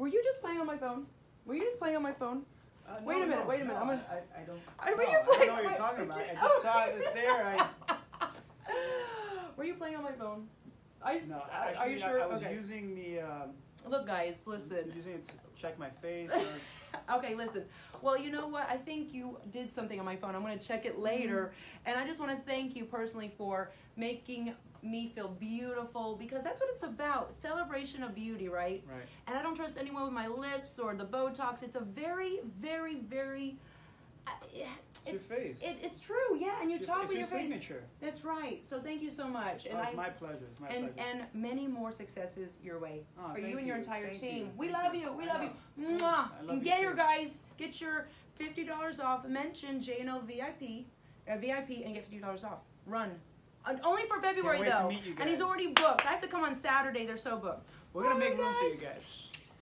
Were you just playing on my phone? Were you just playing on my phone? Uh, Wait a minute, wait a minute, no, I'm gonna- I, I don't. I- were no, you I don't know what you're talking about. I just saw this there. I, Were you playing on my phone? I no, actually, are you I- sure? I was okay. using the. Um, Look, guys, listen. Using need to check my face. Or, okay, listen. Well, you know what? I think you did something on my phone. I'm going to check it later. Mm-hmm. And I just want to thank you personally for making me feel beautiful because that's what it's about celebration of beauty, right? right. And I don't trust anyone with my lips or the Botox. It's a very, very, very. It's, your face. It, it's true, yeah, and you it's talk your, with your your face. signature. That's right. So thank you so much, and oh, I my pleasure. It's my and pleasure. and many more successes your way Oh, for you and your entire thank team. you, We love you. you. We love you. You. Mwah. Love And you get too. your guys. Get your fifty dollars off. Mention JNL VIP, uh, VIP, and get fifty dollars off. Run. Uh, only for February though. you And he's already booked. I have to come on Saturday. They're so booked. We're gonna Bye, make room for you guys.